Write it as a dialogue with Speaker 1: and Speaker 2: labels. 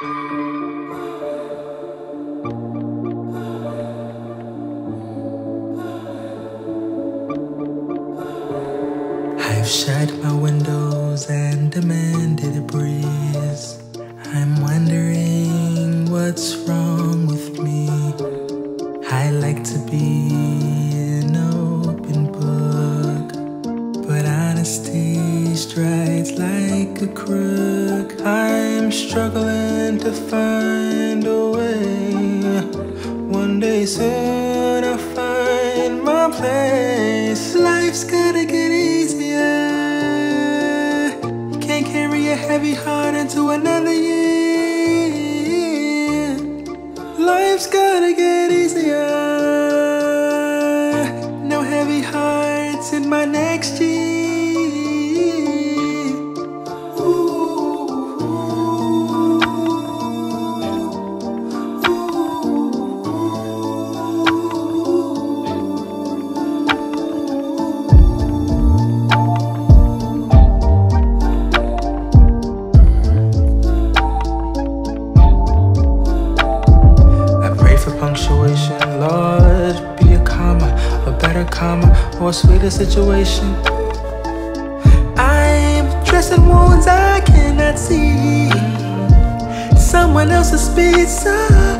Speaker 1: I've shut my windows and demanded a breeze. I'm wondering what's wrong with me. I like to be an open book, but honesty strikes like a crook. I'm struggling to find a way. One day soon I'll find my place. Life's gotta get easier. Can't carry a heavy heart into another year. Life's gotta get punctuation, Lord, be a comma, a better comma, or a sweeter situation. I'm dressing wounds I cannot see. Someone else's pizza